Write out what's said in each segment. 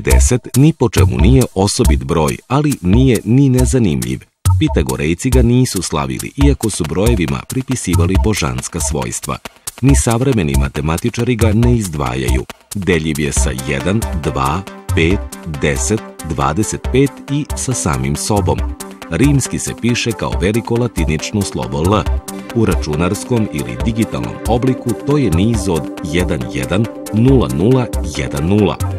50 ni po čemu nije osobit broj, ali nije ni nezanimljiv. Pitagorejci ga nisu slavili, iako su brojevima pripisivali božanska svojstva. Ni savremeni matematičari ga ne izdvajaju. Deljiv je sa 1, 2, 5, 10, 25 i sa samim sobom. Rimski se piše kao veliko latinično slovo L. U računarskom ili digitalnom obliku to je niz od 11 0010.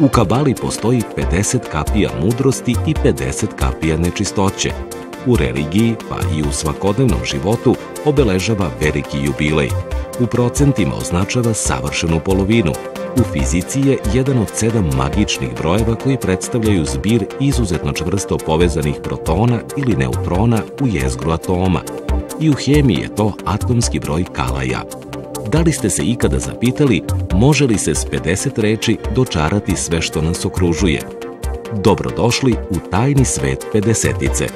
U kabali postoji 50 kapija mudrosti i 50 kapija nečistoće. U religiji, pa i u svakodnevnom životu, obeležava veliki jubilej. U procentima označava savršenu polovinu. U fizici je jedan od sedam magičnih brojeva koji predstavljaju zbir izuzetno čvrsto povezanih protona ili neutrona u jezgru atoma. I u hemiji je to atomski broj kalaja. Da li ste se ikada zapitali može li se s 50 reči dočarati sve što nas okružuje? Dobrodošli u tajni svet 50-ice.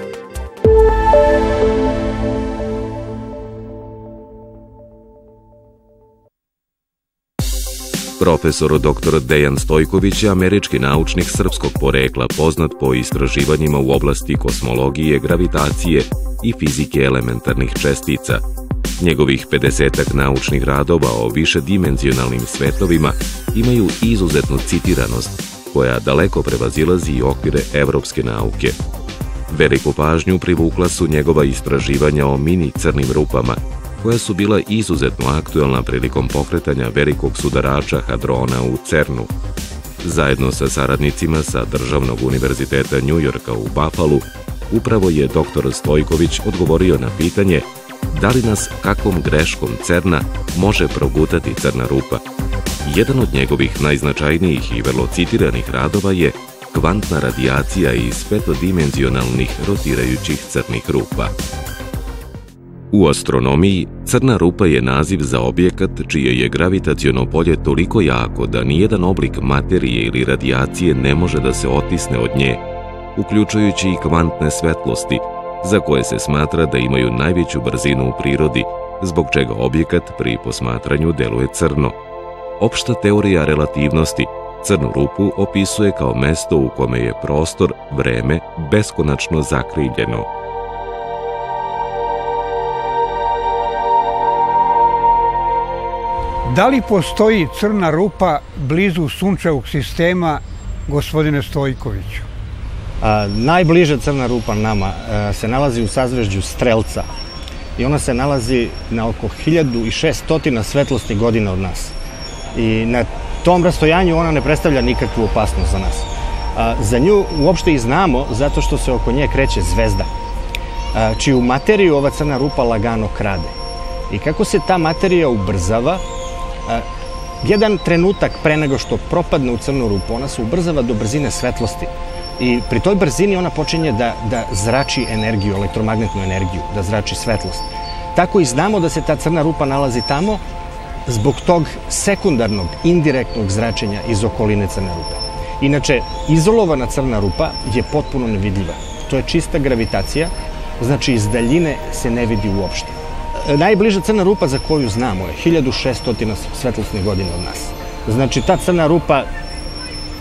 Profesor dr. Dejan Stojković je američki naučnik srpskog porekla poznat po istraživanjima u oblasti kosmologije, gravitacije i fizike elementarnih čestica. Njegovih 50 naučnih radova o višedimenzionalnim svetovima imaju izuzetnu citiranost, koja daleko prevazilazi i okvire evropske nauke. Veliku pažnju privukla su njegova istraživanja o mini crnim rupama – koja su bila izuzetno aktuelna prilikom pokretanja velikog sudarača hadrona u CERNu. Zajedno sa saradnicima sa Državnog univerziteta Njujorka u Buffalo, upravo je dr. Stojković odgovorio na pitanje da li nas kakvom greškom CERNA može progutati crna rupa. Jedan od njegovih najznačajnijih i vrlo citiranih radova je kvantna radijacija iz petodimenzionalnih rotirajućih crnih rupa. U astronomiji, crna rupa je naziv za objekat čije je gravitaciono polje toliko jako da nijedan oblik materije ili radijacije ne može da se otisne od nje, uključujući i kvantne svetlosti, za koje se smatra da imaju najveću brzinu u prirodi, zbog čega objekat pri posmatranju deluje crno. Opšta teorija relativnosti crnu rupu opisuje kao mesto u kome je prostor, vreme, beskonačno zakrivljeno. Da li postoji crna rupa blizu sunčevog sistema, gospodine Stojkoviću? Najbliža crna rupa nama a, se nalazi u sazvežđu Strelca i ona se nalazi na oko 1600 svetlosnih godina od nas. I na tom rastojanju ona ne predstavlja nikakvu opasnost za nas. Za nju uopšte i znamo zato što se oko nje kreće zvezda, čiju materiju ova crna rupa lagano krade. I kako se ta materija ubrzava, jedan trenutak pre nego što propadne u crnu rupu, ona se ubrzava do brzine svetlosti. I pri toj brzini ona počinje da, da zrači energiju, elektromagnetnu energiju, da zrači svetlost. Tako i znamo da se ta crna rupa nalazi tamo zbog tog sekundarnog, indirektnog zračenja iz okoline crne rupe. Inače, izolovana crna rupa je potpuno nevidljiva. To je čista gravitacija, znači iz daljine se ne vidi uopšte. Najbliža crna rupa za koju znamo je 1600 svetlosnih godina od nas. Znači, ta crna rupa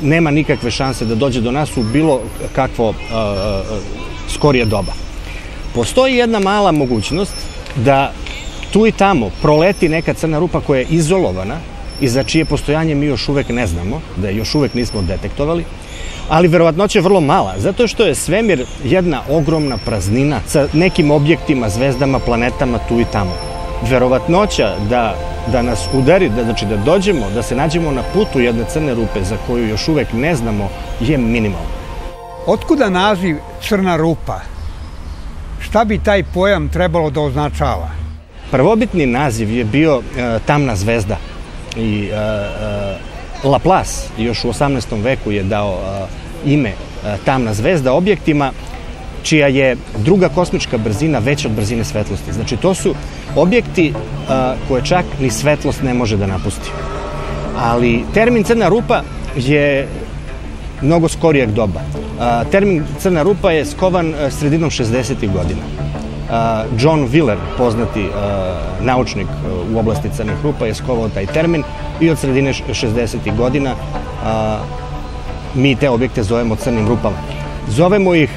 nema nikakve šanse da dođe do nas u bilo kakvo skorije doba. Postoji jedna mala mogućnost da tu i tamo proleti neka crna rupa koja je izolovana i za čije postojanje mi još uvek ne znamo, da je još uvek nismo detektovali, ali verovatnoća je vrlo mala, zato što je svemir jedna ogromna praznina sa nekim objektima, zvezdama, planetama tu i tamo. Verovatnoća da, da nas udari, da, znači da dođemo, da se nađemo na putu jedne crne rupe za koju još uvek ne znamo, je minimalna. Otkuda naziv crna rupa? Šta bi taj pojam trebalo da označava? Prvobitni naziv je bio e, tamna zvezda i e, e, Laplace još u 18. veku je dao ime tamna zvezda objektima čija je druga kosmička brzina veća od brzine svetlosti. Znači, to su objekti koje čak ni svetlost ne može da napusti. Ali termin crna rupa je mnogo skorijeg doba. Termin crna rupa je skovan sredinom 60. godina. John Wheeler, poznati naučnik u oblasti crnih rupa, je skovao taj termin i od sredine 60. godina mi te objekte zovemo crnim rupama. Zovemo ih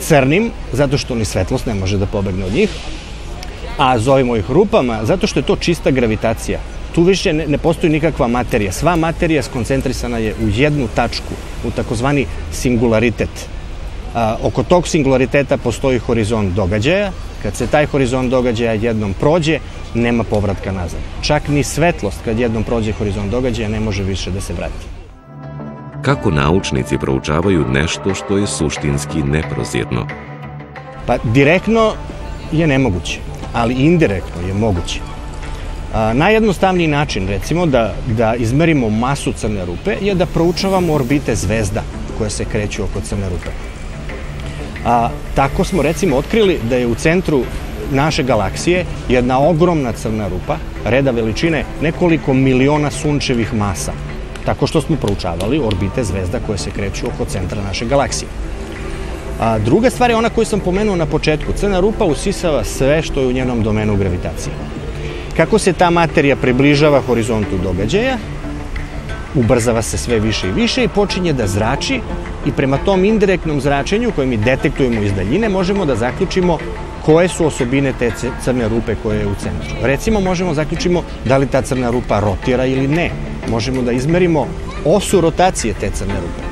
crnim zato što ni svetlost ne može da pobegne od njih, a zovemo ih rupama zato što je to čista gravitacija. Tu više ne, ne postoji nikakva materija. Sva materija skoncentrisana je u jednu tačku, u takozvani singularitet. A, oko tog singulariteta postoji horizont događaja. Kad se taj horizont događaja jednom prođe, nema povratka nazad. Čak ni svetlost kad jednom prođe horizont događaja ne može više da se vrati. Kako naučnici proučavaju nešto što je suštinski neprozirno? Pa direktno je nemoguće, ali indirektno je moguće. A, najjednostavniji način, recimo, da, da izmerimo masu crne rupe je da proučavamo orbite zvezda koje se kreću oko crne rupe. A, tako smo, recimo, otkrili da je u centru naše galaksije jedna ogromna crna rupa, reda veličine nekoliko miliona sunčevih masa, tako što smo proučavali orbite zvezda koje se kreću oko centra naše galaksije. A druga stvar je ona koju sam pomenuo na početku. Crna rupa usisava sve što je u njenom domenu gravitacije. Kako se ta materija približava horizontu događaja, ubrzava se sve više i više i počinje da zrači i prema tom indirektnom zračenju koje mi detektujemo iz daljine možemo da zaključimo koje su osobine te crne rupe koje je u centru. Recimo možemo zaključimo da li ta crna rupa rotira ili ne. Možemo da izmerimo osu rotacije te crne rupe.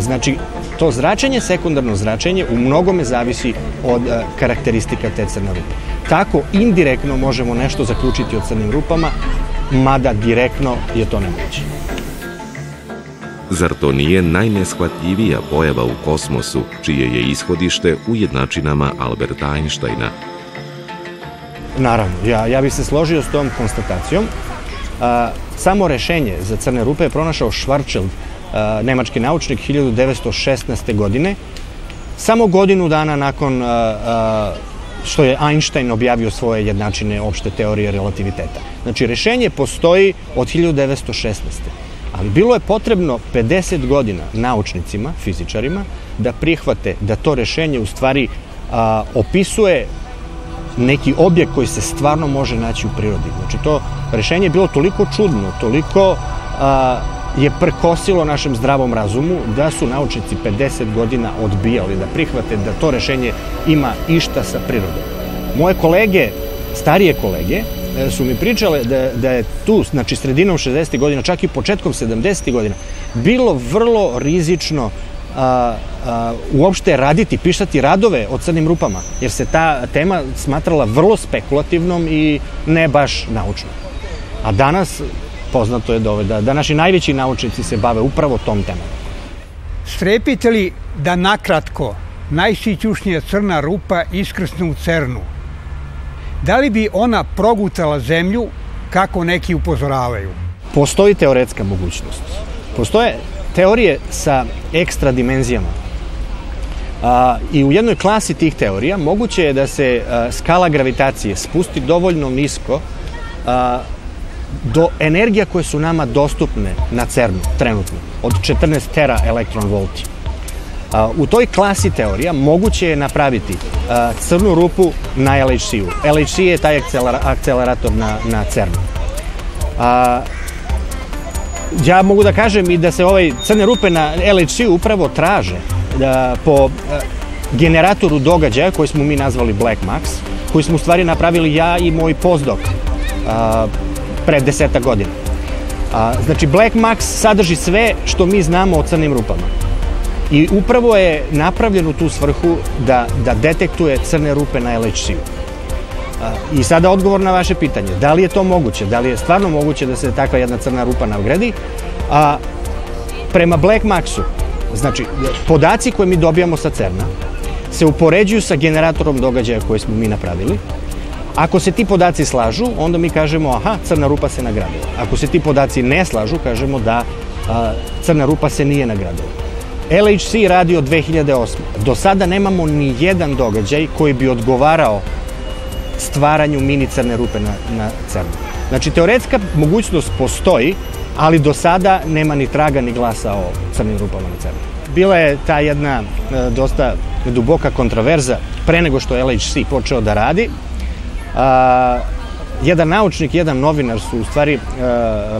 Znači, to zračenje, sekundarno zračenje, u mnogome zavisi od karakteristika te crne rupe. Tako, indirektno možemo nešto zaključiti o crnim rupama, mada direktno je to nemoguće. Zar to nije najneshvatljivija pojava u kosmosu, čije je ishodište u jednačinama Alberta Einsteina? Naravno, ja, ja bih se složio s tom konstatacijom. A, samo rešenje za crne rupe je pronašao Schwarzschild, a, nemački naučnik, 1916. godine, samo godinu dana nakon a, a, što je Einstein objavio svoje jednačine opšte teorije relativiteta. Znači, rešenje postoji od 1916 ali bilo je potrebno 50 godina naučnicima, fizičarima, da prihvate da to rešenje u stvari a, opisuje neki objekt koji se stvarno može naći u prirodi. Znači to rešenje je bilo toliko čudno, toliko a, je prkosilo našem zdravom razumu da su naučnici 50 godina odbijali da prihvate da to rešenje ima išta sa prirodom. Moje kolege, starije kolege, su mi pričale da, da je tu, znači sredinom 60. godina, čak i početkom 70. godina, bilo vrlo rizično a, a, uopšte raditi, pisati radove o crnim rupama, jer se ta tema smatrala vrlo spekulativnom i ne baš naučnom. A danas poznato je da, ove, da, da naši najveći naučnici se bave upravo tom temom. Strepite li da nakratko najsićušnija crna rupa iskrsne u CERNu, Da li bi ona progutala zemlju kako neki upozoravaju? Postoji teoretska mogućnost. Postoje teorije sa ekstra dimenzijama. A, I u jednoj klasi tih teorija moguće je da se a, skala gravitacije spusti dovoljno nisko a, do energija koje su nama dostupne na CERN-u trenutno, od 14 tera elektron volti. U toj klasi teorija moguće je napraviti crnu rupu na LHC-u. LHC je taj akcelerator na, na CERN-u. Ja mogu da kažem i da se ovaj crne rupe na LHC-u upravo traže po generatoru događaja koji smo mi nazvali Black Max, koji smo u stvari napravili ja i moj postdoc pre deseta godina. Znači, Black Max sadrži sve što mi znamo o crnim rupama. I upravo je napravljen u tu svrhu da, da detektuje crne rupe na LHC-u. I sada odgovor na vaše pitanje. Da li je to moguće? Da li je stvarno moguće da se takva jedna crna rupa nagradi? A, prema Black Maxu, znači, podaci koje mi dobijamo sa CERNA se upoređuju sa generatorom događaja koje smo mi napravili. Ako se ti podaci slažu, onda mi kažemo, aha, crna rupa se nagradila. Ako se ti podaci ne slažu, kažemo da a, crna rupa se nije nagradila. LHC radi od 2008. Do sada nemamo ni jedan događaj koji bi odgovarao stvaranju mini crne rupe na, na CERN. Znači, teoretska mogućnost postoji, ali do sada nema ni traga ni glasa o crnim rupama na CERN. Bila je ta jedna e, dosta duboka kontroverza pre nego što LHC počeo da radi. A, jedan naučnik i jedan novinar su u stvari e,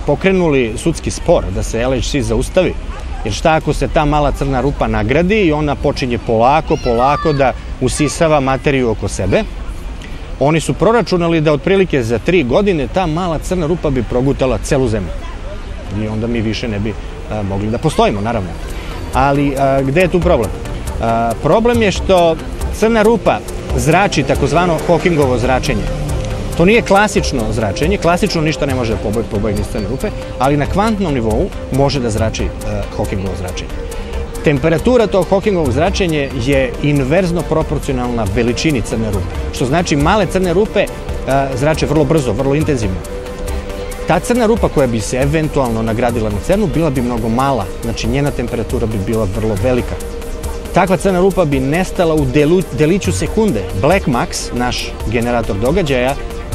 pokrenuli sudski spor da se LHC zaustavi Jer šta ako se ta mala crna rupa nagradi i ona počinje polako, polako da usisava materiju oko sebe, oni su proračunali da otprilike za tri godine ta mala crna rupa bi progutala celu zemlju. I onda mi više ne bi a, mogli da postojimo, naravno. Ali a, gde je tu problem? A, problem je što crna rupa zrači takozvano Hawkingovo zračenje. To nije klasično zračenje, klasično ništa ne može da poboji, poboji ni crne rupe, ali na kvantnom nivou može da zrači uh, Hawkingovo zračenje. Temperatura tog Hawkingovog zračenja je inverzno proporcionalna veličini crne rupe, što znači male crne rupe uh, zrače vrlo brzo, vrlo intenzivno. Ta crna rupa koja bi se eventualno nagradila na CERNu bila bi mnogo mala, znači njena temperatura bi bila vrlo velika. Takva crna rupa bi nestala u delu, deliću sekunde. Black Max, naš generator događaja,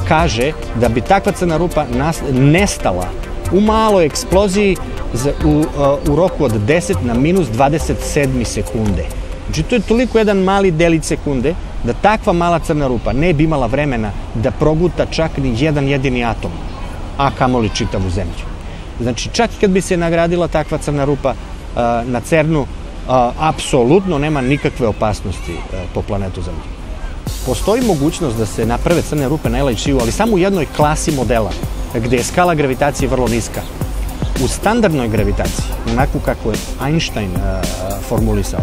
kaže da bi takva crna rupa nestala u maloj eksploziji u, u roku od 10 na minus 27 sekunde. Znači, to je toliko jedan mali delić sekunde da takva mala crna rupa ne bi imala vremena da proguta čak ni jedan jedini atom, a kamoli čitavu zemlju. Znači, čak i kad bi se nagradila takva crna rupa na CERNu, apsolutno nema nikakve opasnosti po planetu Zemlji. Postoji mogućnost da se naprave crne rupe na LHC-u, ali samo u jednoj klasi modela, gde je skala gravitacije vrlo niska. U standardnoj gravitaciji, onako kako je Einstein uh, formulisao,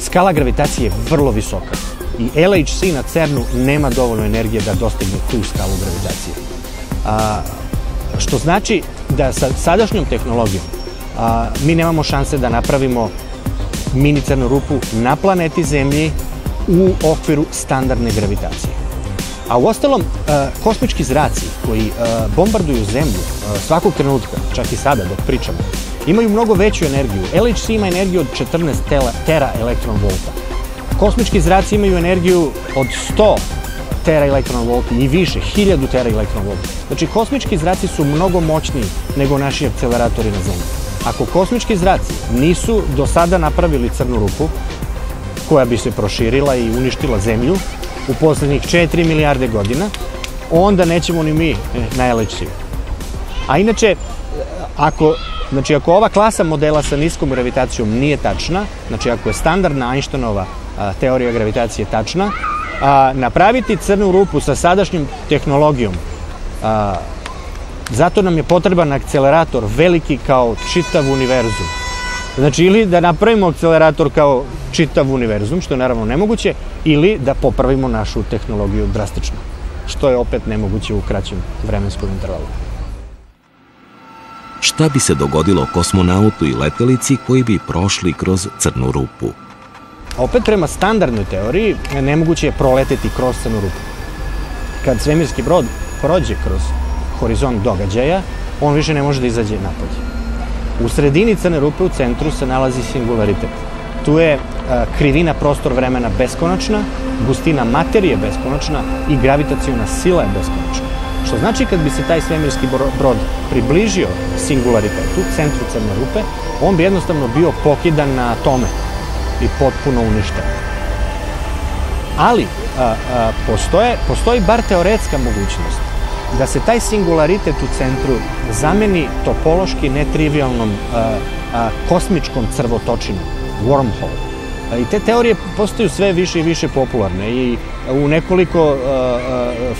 skala gravitacije je vrlo visoka i LHC na CERN-u nema dovoljno energije da dostigne tu skalu gravitacije. A, što znači da sa sadašnjom tehnologijom mi nemamo šanse da napravimo mini crnu rupu na planeti Zemlji u okviru standardne gravitacije. A u ostalom, e, kosmički zraci koji e, bombarduju Zemlju e, svakog trenutka, čak i sada dok pričamo, imaju mnogo veću energiju. LHC ima energiju od 14 tera elektron volta. Kosmički zraci imaju energiju od 100 tera elektron i više, 1000 tera elektron. Znači, kosmički zraci su mnogo moćniji nego naši akceleratori na Zemlji. Ako kosmički zraci nisu do sada napravili crnu rupu, koja bi se proširila i uništila zemlju u poslednjih 4 milijarde godina, onda nećemo ni mi e, na LHC. A inače, ako, znači ako ova klasa modela sa niskom gravitacijom nije tačna, znači ako je standardna Einsteinova a, teorija gravitacije tačna, a, napraviti crnu rupu sa sadašnjom tehnologijom, a, zato nam je potreban akcelerator veliki kao čitav univerzum. Znači, ili da napravimo akcelerator kao čitav univerzum, što je naravno nemoguće, ili da popravimo našu tehnologiju drastično, što je opet nemoguće u kraćem vremenskom intervalu. Šta bi se dogodilo kosmonautu i letelici koji bi prošli kroz crnu rupu? Opet prema standardnoj teoriji nemoguće je proleteti kroz crnu rupu. Kad svemirski brod prođe kroz horizont događaja, on više ne može da izađe napolje. U sredini crne rupe u centru se nalazi singularitet. Tu je krivina prostor vremena beskonačna, gustina materije beskonačna i gravitacijona sila je beskonačna. Što znači kad bi se taj svemirski brod približio singularitetu, centru crne rupe, on bi jednostavno bio pokidan na atome i potpuno uništen. Ali a, a, postoje, postoji bar teoretska mogućnost da se taj singularitet u centru zameni topološki netrivialnom a, a, kosmičkom crvotočinom, wormhole. I te teorije postaju sve više i više popularne i u nekoliko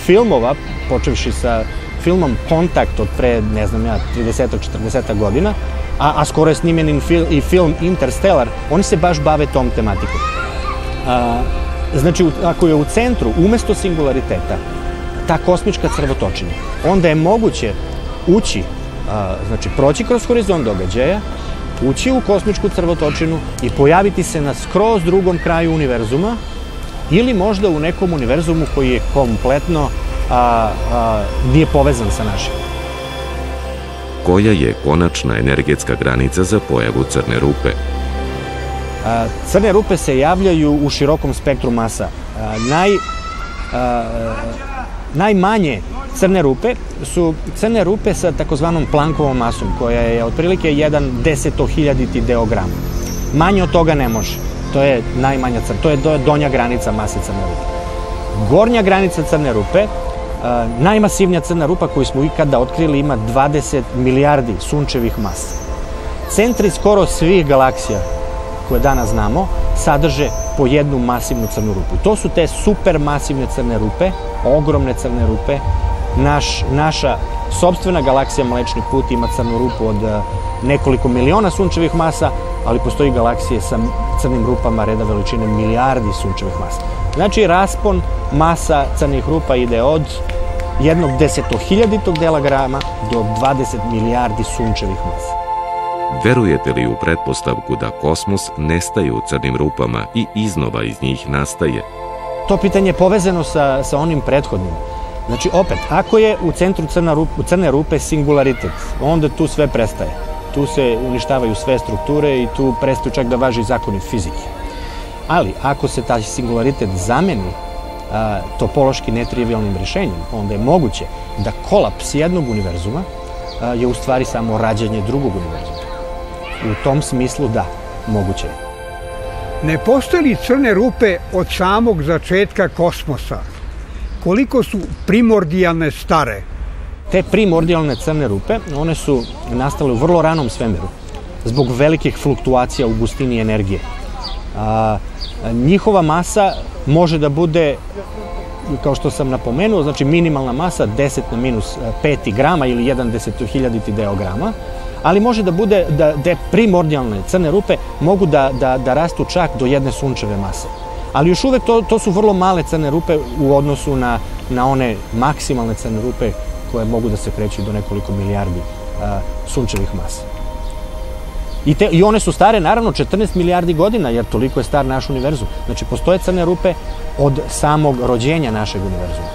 filmova, počevši sa filmom Kontakt od pre, ne znam ja, 30-40 godina, a, a skoro je snimljen fil, i film Interstellar, oni se baš bave tom tematikom. A, znači, ako je u centru, umesto singulariteta, ta kosmička crvotočinja, onda je moguće ući, a, znači proći kroz horizont događaja, ući u kosmičku crvotočinu i pojaviti se na skroz drugom kraju univerzuma ili možda u nekom univerzumu koji je kompletno a, a, nije povezan sa našim. Koja je konačna energetska granica za pojavu crne rupe? A, crne rupe se javljaju u širokom spektru masa. A, naj, a, najmanje crne rupe su crne rupe sa takozvanom plankovom masom, koja je otprilike jedan desetohiljaditi deo grama. Manje od toga ne može. To je najmanja crna, to je donja granica mase crne rupe. Gornja granica crne rupe, najmasivnija crna rupa koju smo ikada otkrili ima 20 milijardi sunčevih masa. centri skoro svih galaksija koje danas znamo sadrže po jednu masivnu crnu rupu. To su te supermasivne crne rupe, ogromne crne rupe. Naš, naša sobstvena galaksija Mlečni put ima crnu rupu od eh, nekoliko miliona sunčevih masa, ali postoji galaksije sa crnim rupama reda veličine milijardi sunčevih masa. Znači, raspon masa crnih rupa ide od jednog desetohiljaditog dela grama do 20 milijardi sunčevih masa. Verujete li u pretpostavku da kosmos nestaje u crnim rupama i iznova iz njih nastaje? To pitanje je povezano sa, sa onim prethodnim. Znači, opet, ako je u centru crna rup, crne rupe singularitet, onda tu sve prestaje. Tu se uništavaju sve strukture i tu prestaju čak da važi zakoni fizike. Ali, ako se taj singularitet zameni a, topološki netrivialnim rešenjem, onda je moguće da kolaps jednog univerzuma a, je u stvari samo rađanje drugog univerzuma. U tom smislu da, moguće je. Ne postoje li crne rupe od samog začetka kosmosa? Koliko su primordijalne stare? Te primordijalne crne rupe, one su nastale u vrlo ranom svemiru, zbog velikih fluktuacija u gustini energije. A, njihova masa može da bude kao što sam napomenuo, znači minimalna masa 10 na minus 5 grama ili 1 desetohiljaditi deo grama, ali može da bude da, da primordijalne crne rupe mogu da, da, da rastu čak do jedne sunčeve mase. Ali još uvek to, to su vrlo male crne rupe u odnosu na, na one maksimalne crne rupe koje mogu da se kreću do nekoliko milijardi a, sunčevih masa. I, te, I one su stare, naravno, 14 milijardi godina, jer toliko je star naš univerzum. Znači, postoje crne rupe od samog rođenja našeg univerzuma.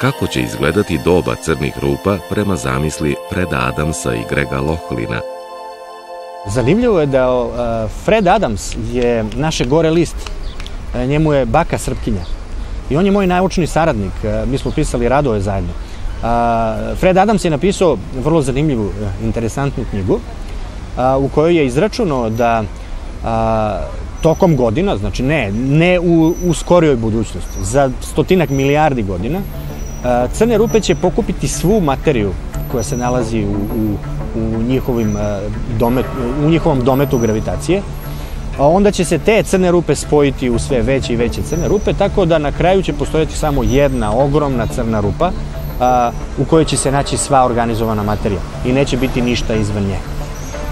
Kako će izgledati doba crnih rupa prema zamisli Freda Adamsa i Grega Lochlina? Zanimljivo je da uh, Fred Adams je naše gore list, uh, njemu je baka Srpkinja. I on je moj naučni saradnik, uh, mi smo pisali radove zajedno. Fred Adams je napisao vrlo zanimljivu, interesantnu knjigu u kojoj je izračunao da tokom godina, znači ne, ne u, u skorijoj budućnosti, za stotinak milijardi godina, crne rupe će pokupiti svu materiju koja se nalazi u, u, u, njihovim, domet, u njihovom dometu gravitacije, a onda će se te crne rupe spojiti u sve veće i veće crne rupe, tako da na kraju će postojati samo jedna ogromna crna rupa, u kojoj će se naći sva organizovana materija i neće biti ništa izvan nje.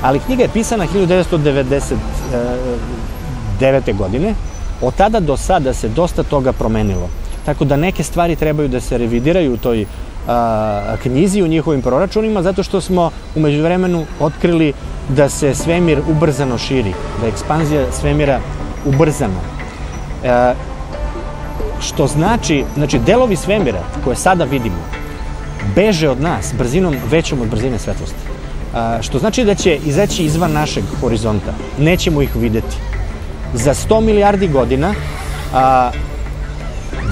Ali knjiga je pisana 1999. godine, od tada do sada se dosta toga promenilo. Tako da neke stvari trebaju da se revidiraju u toj a, knjizi, u njihovim proračunima, zato što smo umeđu vremenu otkrili da se svemir ubrzano širi, da je ekspanzija svemira ubrzana. E, što znači, znači delovi svemira koje sada vidimo beže od nas brzinom većom od brzine svetlosti. A, što znači da će izaći izvan našeg horizonta. Nećemo ih videti. Za 100 milijardi godina a,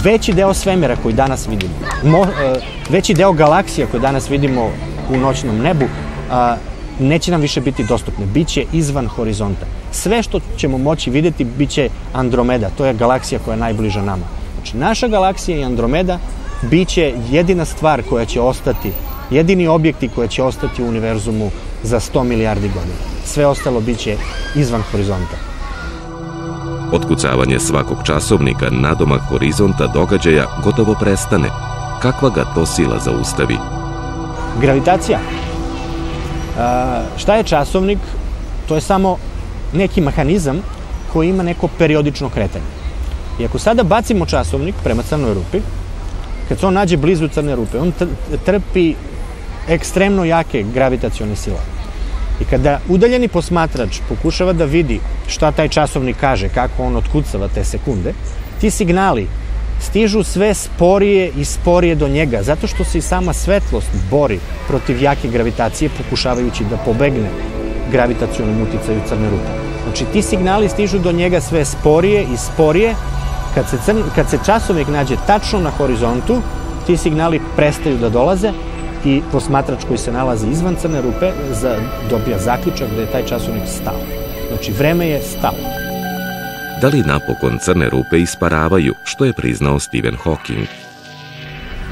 veći deo svemira koji danas vidimo, mo, a, veći deo galaksija koje danas vidimo u noćnom nebu, a, neće nam više biti dostupne. Biće izvan horizonta. Sve što ćemo moći videti biće Andromeda. To je galaksija koja je najbliža nama. Znači, naša galaksija i Andromeda biće jedina stvar koja će ostati, jedini objekti koji će ostati u univerzumu za 100 milijardi godina. Sve ostalo biće izvan horizonta. Otkucavanje svakog časovnika na domak horizonta događaja gotovo prestane. Kakva ga to sila zaustavi? Gravitacija. A, šta je časovnik? To je samo neki mehanizam koji ima neko periodično kretanje. I ako sada bacimo časovnik prema crnoj rupi, kad se on nađe blizu crne rupe, on trpi ekstremno jake gravitacione sile. I kada udaljeni posmatrač pokušava da vidi šta taj časovnik kaže, kako on otkucava te sekunde, ti signali stižu sve sporije i sporije do njega, zato što se i sama svetlost bori protiv jake gravitacije, pokušavajući da pobegne gravitacionom uticaju crne rupe. Znači, ti signali stižu do njega sve sporije i sporije, Kad se, crn, kad se časovnik nađe tačno na horizontu, ti signali prestaju da dolaze i posmatrač koji se nalazi izvan crne rupe za, dobija zaključak da je taj časovnik stao. Znači, vreme je stalo. Da li napokon crne rupe isparavaju, što je priznao Stephen Hawking?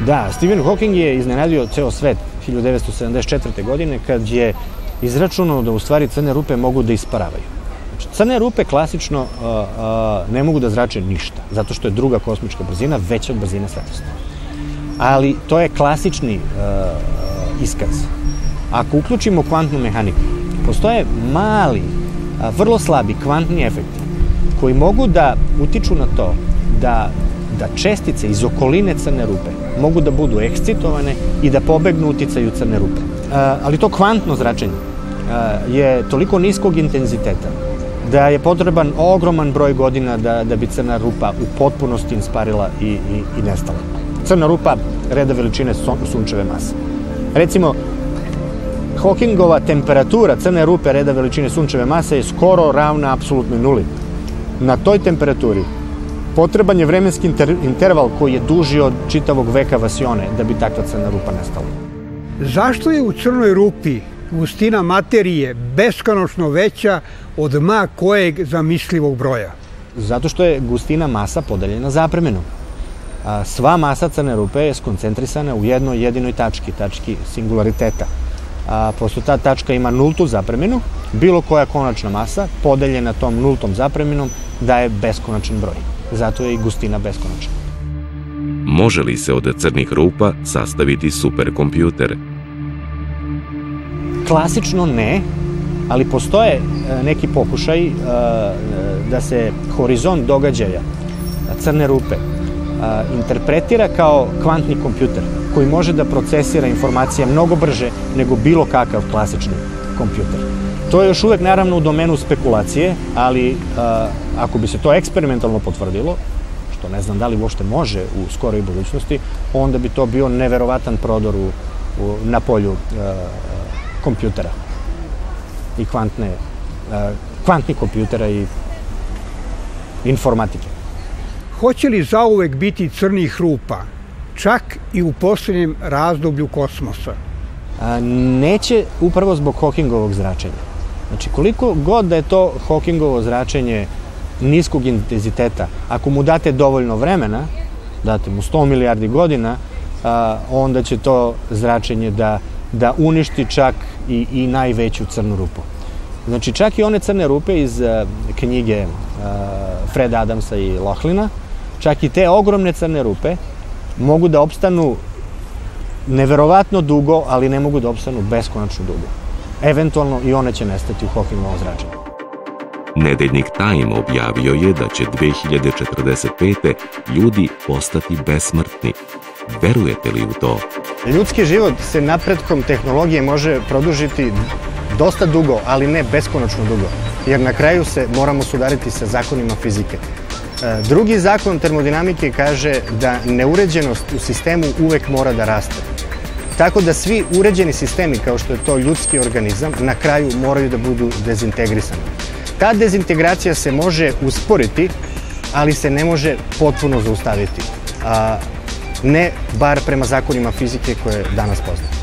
Da, Stephen Hawking je iznenadio ceo svet 1974. godine kad je izračunao da u stvari crne rupe mogu da isparavaju. Znači, crne rupe klasično uh, uh, ne mogu da zrače ništa, zato što je druga kosmička brzina veća od brzine svetlosti. Ali to je klasični uh, iskaz. Ako uključimo kvantnu mehaniku, postoje mali, vrlo slabi kvantni efekti koji mogu da utiču na to da, da čestice iz okoline crne rupe mogu da budu ekscitovane i da pobegnu uticaju crne rupe. Ali to kvantno zračenje je toliko niskog intenziteta da je potreban ogroman broj godina da, da bi crna rupa u potpunosti insparila i, i, i nestala. Crna rupa reda veličine sunčeve mase. Recimo, Hawkingova temperatura crne rupe reda veličine sunčeve mase je skoro ravna apsolutnoj nuli. Na toj temperaturi potreban je vremenski inter, interval koji je duži od čitavog veka vasione da bi takva crna rupa nestala. Zašto je u crnoj rupi gustina materije beskonačno veća od ma kojeg zamislivog broja? Zato što je gustina masa podeljena zapremeno. Sva masa crne rupe je skoncentrisana u jednoj jedinoj tački, tački singulariteta a, pošto ta tačka ima nultu zapreminu, bilo koja konačna masa podeljena tom nultom zapremenom daje beskonačan broj. Zato je i gustina beskonačna. Može li se od crnih rupa sastaviti superkompjuter? Klasično ne, ali postoje e, neki pokušaj e, da se horizont događaja crne rupe interpretira kao kvantni kompjuter koji može da procesira informacije mnogo brže nego bilo kakav klasični kompjuter. To je još uvek naravno u domenu spekulacije, ali ako bi se to eksperimentalno potvrdilo, što ne znam da li uopšte može u skoroj budućnosti, onda bi to bio neverovatan prodor u, u, na polju kompjutera i kvantne, kvantnih kompjutera i informatike. Hoće li zauvek biti crnih rupa, čak i u poslednjem razdoblju kosmosa? A, neće upravo zbog Hawkingovog zračenja. Znači, koliko god da je to Hawkingovo zračenje niskog intenziteta, ako mu date dovoljno vremena, date mu 100 milijardi godina, a, onda će to zračenje da, da uništi čak i, i najveću crnu rupu. Znači, čak i one crne rupe iz a, knjige a, Freda Adamsa i Lochlina, čak i te ogromne crne rupe mogu da opstanu neverovatno dugo, ali ne mogu da opstanu beskonačno dugo. Eventualno i one će nestati u Hawkingovom zračenju. Nedeljnik Time objavio je da će 2045. ljudi postati besmrtni. Verujete li u to? Ljudski život se napretkom tehnologije može produžiti dosta dugo, ali ne beskonačno dugo. Jer na kraju se moramo sudariti sa zakonima fizike. E, drugi zakon termodinamike kaže da neuređenost u sistemu uvek mora da raste. Tako da svi uređeni sistemi, kao što je to ljudski organizam, na kraju moraju da budu dezintegrisani. Ta dezintegracija se može usporiti, ali se ne može potpuno zaustaviti. Ne bar prema zakonima fizike koje danas poznate.